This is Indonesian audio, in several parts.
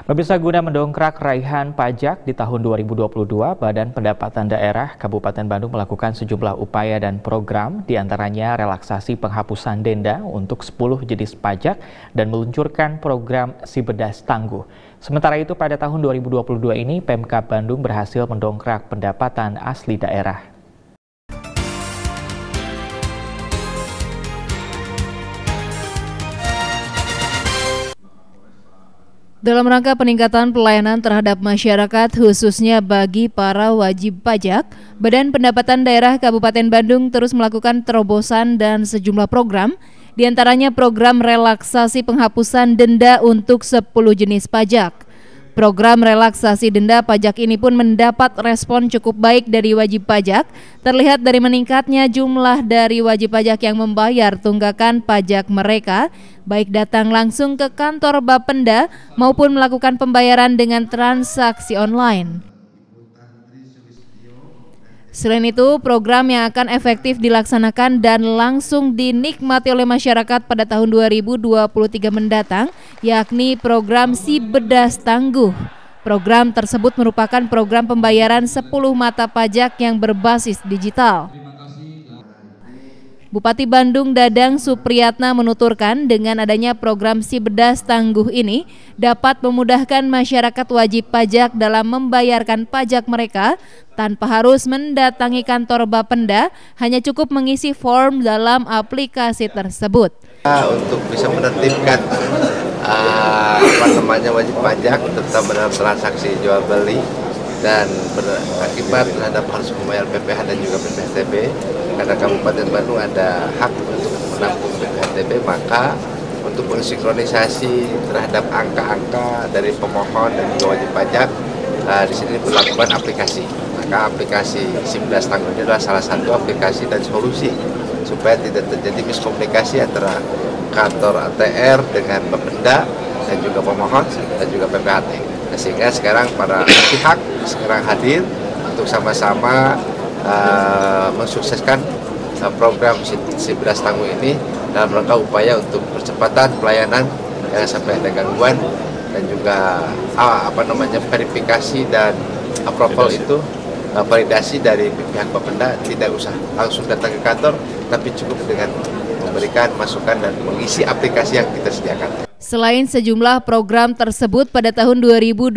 Pemirsa guna mendongkrak raihan pajak di tahun 2022, Badan Pendapatan Daerah Kabupaten Bandung melakukan sejumlah upaya dan program, di antaranya relaksasi penghapusan denda untuk 10 jenis pajak dan meluncurkan program Sibedas Tangguh. Sementara itu pada tahun 2022 ini, Pemkab Bandung berhasil mendongkrak pendapatan asli daerah. Dalam rangka peningkatan pelayanan terhadap masyarakat khususnya bagi para wajib pajak, Badan Pendapatan Daerah Kabupaten Bandung terus melakukan terobosan dan sejumlah program, di antaranya program relaksasi penghapusan denda untuk 10 jenis pajak. Program relaksasi denda pajak ini pun mendapat respon cukup baik dari wajib pajak, terlihat dari meningkatnya jumlah dari wajib pajak yang membayar tunggakan pajak mereka, baik datang langsung ke kantor Bapenda maupun melakukan pembayaran dengan transaksi online. Selain itu, program yang akan efektif dilaksanakan dan langsung dinikmati oleh masyarakat pada tahun 2023 mendatang, yakni program Si Bedas Tangguh. Program tersebut merupakan program pembayaran 10 mata pajak yang berbasis digital. Bupati Bandung Dadang Supriyatna menuturkan dengan adanya program Si Bedas Tangguh ini dapat memudahkan masyarakat wajib pajak dalam membayarkan pajak mereka tanpa harus mendatangi kantor Bapenda, hanya cukup mengisi form dalam aplikasi tersebut. Untuk bisa menertibkan uh, apa namanya wajib pajak dalam transaksi jual beli dan berakibat terhadap harus membayar PPh dan juga PPHTB karena Kabupaten Bandung ada hak untuk menampung PPHTB maka untuk mensinkronisasi terhadap angka-angka dari pemohon dan juga wajib pajak uh, di sini diperlakukan aplikasi. Maka aplikasi SIM10 Tangguh ini adalah salah satu aplikasi dan solusi supaya tidak terjadi miskomunikasi antara kantor ATR dengan pembenda dan juga pemohon dan juga PPHT. Nah, sehingga sekarang para pihak sekarang hadir untuk sama-sama uh, mensukseskan uh, program Siberas Tangguh ini dalam rangka upaya untuk percepatan pelayanan yang sampai ada gangguan dan juga uh, apa namanya verifikasi dan approval itu uh, validasi dari pihak Bapenda tidak usah langsung datang ke kantor tapi cukup dengan memberikan masukan dan mengisi aplikasi yang kita sediakan. Selain sejumlah program tersebut pada tahun 2022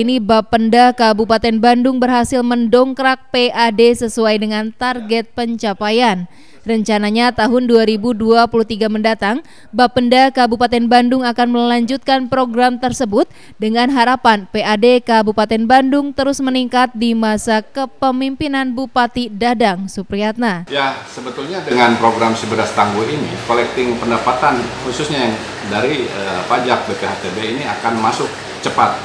ini Bapenda Kabupaten Bandung berhasil mendongkrak PAD sesuai dengan target pencapaian. Rencananya tahun 2023 mendatang, Bapenda Kabupaten Bandung akan melanjutkan program tersebut dengan harapan PAD Kabupaten Bandung terus meningkat di masa kepemimpinan Bupati Dadang Supriyatna. Ya, sebetulnya dengan program Siberas Tangguh ini, collecting pendapatan khususnya yang dari uh, pajak BPHTB ini akan masuk cepat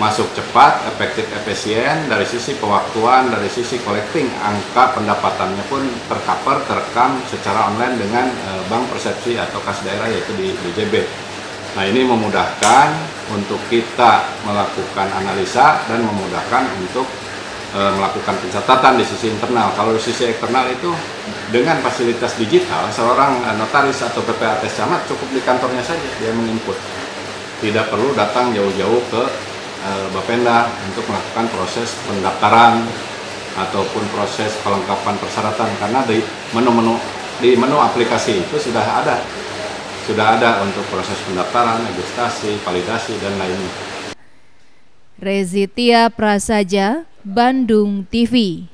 masuk cepat, efektif, efisien dari sisi pewaktuan, dari sisi collecting angka pendapatannya pun tercover, terekam secara online dengan e, bank persepsi atau kas daerah yaitu di BJB. Nah ini memudahkan untuk kita melakukan analisa dan memudahkan untuk e, melakukan pencatatan di sisi internal. Kalau di sisi eksternal itu dengan fasilitas digital, seorang notaris atau PPAT camat cukup di kantornya saja dia menginput. Tidak perlu datang jauh-jauh ke Eh, Bapenda untuk melakukan proses pendaftaran ataupun proses kelengkapan persyaratan karena di menu-menu di menu aplikasi itu sudah ada sudah ada untuk proses pendaftaran, registrasi, validasi dan lainnya. Rezitia Prasaja, Bandung TV.